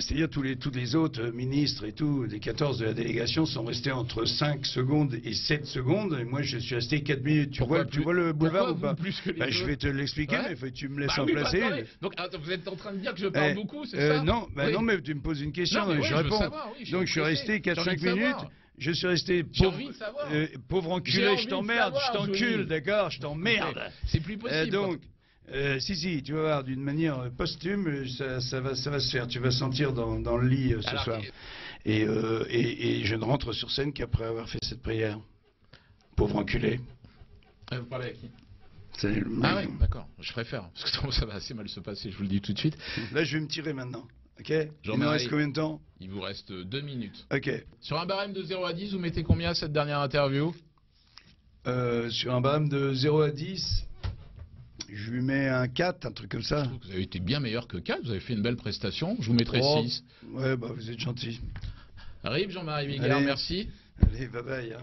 C'est-à-dire tous les, tous les autres ministres et tout, les 14 de la délégation sont restés entre 5 secondes et 7 secondes, et moi je suis resté 4 minutes. Tu, vois, tu plus- vois le boulevard ou pas vous plus que les Bah, Je vais te l'expliquer, Ouais. mais tu me laisses Bah en oui, bah, placer. Donc attends, vous êtes en train de dire que je parle Eh, beaucoup, c'est euh, ça non, bah Oui. non, mais tu me poses une question, Non, mais ouais, je réponds. savoir, je donc je suis resté J'ai 4-5 envie de minutes. Je suis resté pauvre, euh, pauvre J'ai enculé, je de t'emmerde, je t'encule, d'accord, je t'emmerde. C'est plus possible. Euh, donc, euh, si, si, tu vas voir, d'une manière euh, posthume, euh, ça, ça va, ça va se faire. Tu vas sentir dans, dans le lit euh, ce Alors, soir. Et, euh, et, et je ne rentre sur scène qu'après avoir fait cette prière. Pauvre enculé. Euh, Vous parlez à qui? Le- Ah ouais, d'accord. Je préfère. Parce que ça va assez mal se passer, je vous le dis tout de suite. Là, je vais me tirer maintenant. Ok? Il me Jean-Marie. reste combien de temps? Il vous reste deux minutes. Ok. Sur un barème de 0 à 10, vous mettez combien à cette dernière interview? Sur un barème de 0 à 10, je lui mets un 4, un truc comme ça. Je trouve que vous avez été bien meilleur que 4, vous avez fait une belle prestation. Je vous mettrai Oh, 6. Ouais, bah vous êtes gentil. Arrive Jean-Marie Bigard, merci. Allez, bye bye. hein.